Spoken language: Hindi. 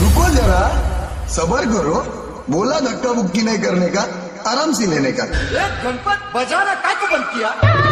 रुको जरा. सबर करो. बोला धक्का बुक्की नहीं करने का. आराम से लेने का. गणपत बजाना का बंद किया?